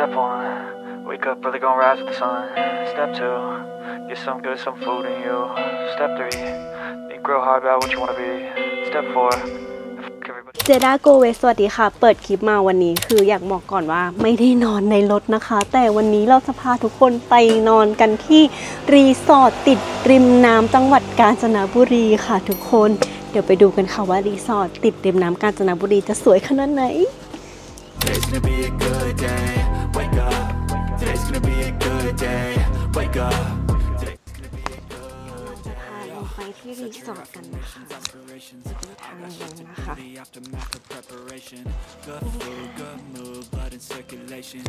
Step one, wake up early, gonna rise with the sun. Step two, get some good, some food in you. Step three, think real hard about what you wanna be. Step four, JayDa Go Aways สวัสดีค่ะ เปิดคลิปมาวันนี้คืออยากบอกก่อนว่าไม่ได้นอนในรถนะคะ แต่วันนี้เราจะพาทุกคนไปนอนกันที่รีสอร์ทติดริมน้ำจังหวัดกาญจนบุรีค่ะทุกคน เดี๋ยวไปดูกันค่ะว่ารีสอร์ทติดริมน้ำกาญจนบุรีจะสวยขนาดไหน good day. Wake up. Today's gonna be a good จะพาลงไปที่รีสอร์ทกันนะคะ aspirations. ทางลงนะคะ The aftermath of preparation. Good food, good mood, blood in circulation.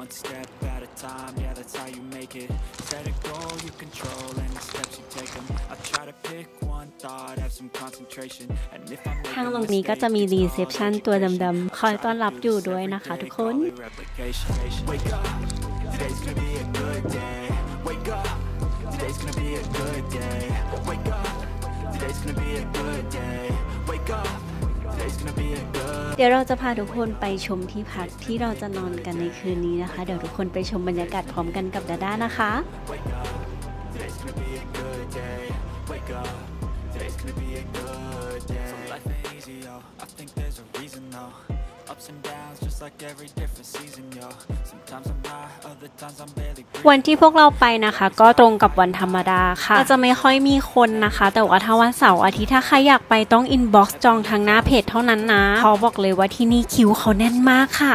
One step at a time, yeah, that's how you make it. Set a goal, you control any steps you take 'em. I try to pick one thought, have some concentration. And if I make ทาง a ลงนี้ก็ mistake, จะมี it's รี all เซพชันตัวดำๆคอยต้อนรับอยู่ด้วยนะคะทุกคน replication. Wake up, today's gonna be a good day. Wake up, today's gonna be a good day. Wake up, today's gonna be a good day. Wake up, today's gonna be a good เดี๋ยวเราจะพาทุกคนไปชมที่พักที่เราจะนอนกันในคืนนี้นะคะ เดี๋ยวทุกคนไปชมบรรยากาศพร้อมกันกับดาด้านะคะ Wake up, today's gonna be a good day. Wake up, today's gonna be a good day. So life ain't easy, yo. I think there's a reason, though. Ups and downs, just like every different season, yo. Sometimes วันที่พวกเราไปนะคะ ก็ตรงกับวันธรรมดาค่ะก็จะไม่ค่อยมีคนนะคะ แต่ว่าถ้าวันเสาร์อาทิตย์ถ้าใครอยากไปต้อง inbox จองทางหน้าเพจเท่านั้นนะเขาบอกเลยว่าที่นี่คิวเขาแน่นมากค่ะ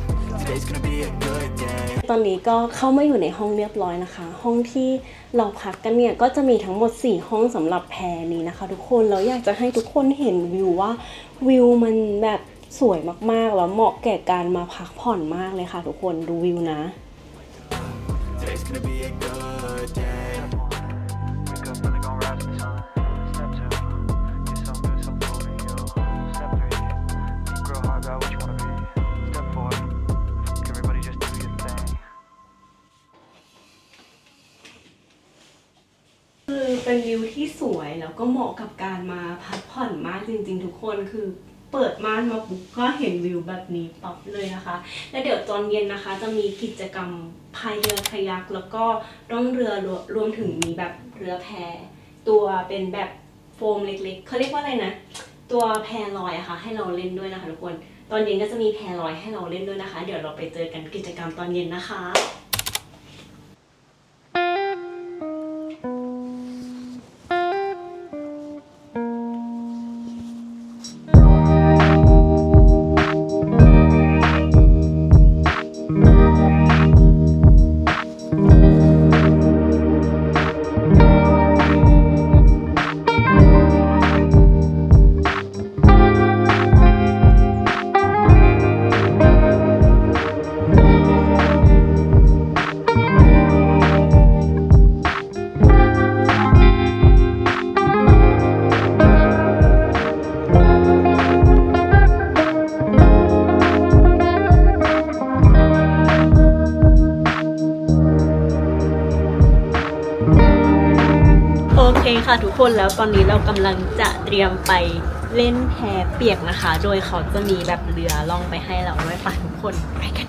today's gonna be a good day. ตอนนี้ก็เข้ามาอยู่ในห้องเรียบร้อยนะคะ ห้องที่เราพักกันเนี่ยก็จะมีทั้งหมด 4 ห้องสำหรับแพรนี้นะคะ ทุกคนแล้วอยากจะให้ทุกคนเห็นวิวว่าวิวมันแบบสวยมากๆแล้วเหมาะแก่การมาพักผ่อนมากเลยค่ะ ทุกคนดูวิวนะ Today's gonna be a good day. เป็นวิวที่สวยแล้วก็เหมาะกับการมาพักผ่อนมากจริง ๆ ทุกคนคือเปิดม่านมาปุ๊บก็เห็นวิวแบบนี้ปั๊บเลยนะคะ แล้วเดี๋ยวตอนเย็นนะคะ จะมีกิจกรรมพายเรือคายักแล้วก็ร่องเรือรวมถึงมีแบบเรือแพตัวเป็นแบบโฟมเล็กๆเขาเรียกว่าอะไรนะ ตัวแพลอยอะค่ะ ให้เราเล่นด้วยนะคะทุกคน ตอนเย็นก็จะมีแพลอยให้เราเล่นด้วยนะคะ เดี๋ยวเราไปเจอกันกิจกรรมตอนเย็นนะคะ เคค่ะทุกคนแล้วตอนนี้เรากำลังจะเตรียมไปเล่นแพเปียกนะคะ โดยเขาจะมีแบบเรือล่องไปให้เราด้วยค่ะทุกคนไปกัน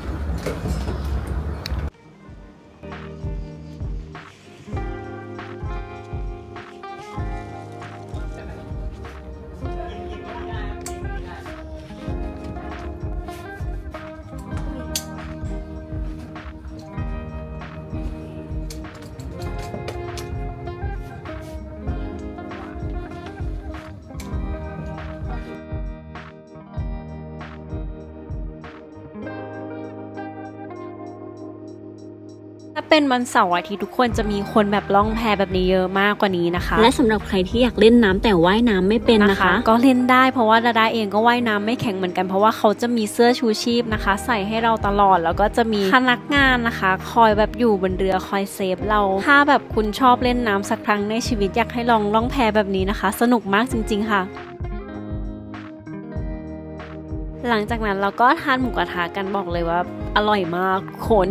าเป็นวันเสาร์อาทิตย์ทุกคนจะมีคนแบบล่องแพแบบนี้เยอะมากกว่านี้นะคะ และสำหรับใครที่อยากเล่นน้ำแต่ว่ายน้ำไม่เป็นนะคะ ก็เล่นได้เพราะว่าดาดาเองก็ว่ายน้ำไม่แข็งเหมือนกันเพราะว่าเขาจะมีเสื้อชูชีพนะคะ ใส่ให้เราตลอดแล้วก็จะมีพนักงานนะคะ คอยแบบอยู่บนเรือคอยเซฟเราถ้าแบบคุณชอบเล่นน้ำสักครั้งในชีวิตอยากให้ลองล่องแพแบบนี้นะคะ สนุกมากจริง ๆ ค่ะหลังจากนั้นเราก็ทานหมูกระทะกันบอกเลยว่า อร่อยมากคน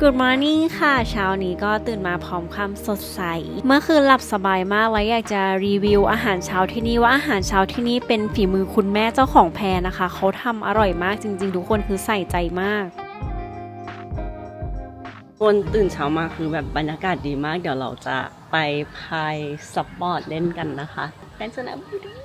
Good morning ค่ะ เช้านี้ก็ตื่นมาพร้อมความสดใส เมื่อคืนหลับสบายมากและอยากจะรีวิวอาหารเช้าที่นี่ว่าอาหารเช้าที่นี่เป็นฝีมือคุณแม่เจ้าของแพรนะคะ เขาทำอร่อยมากจริง ๆ ทุกคนคือใส่ใจมากคนตื่นเช้ามาคือแบบบรรยากาศดีมาก เดี๋ยวเราจะไปพายสปอร์ตเล่นกันนะคะแฟนสนามบุรี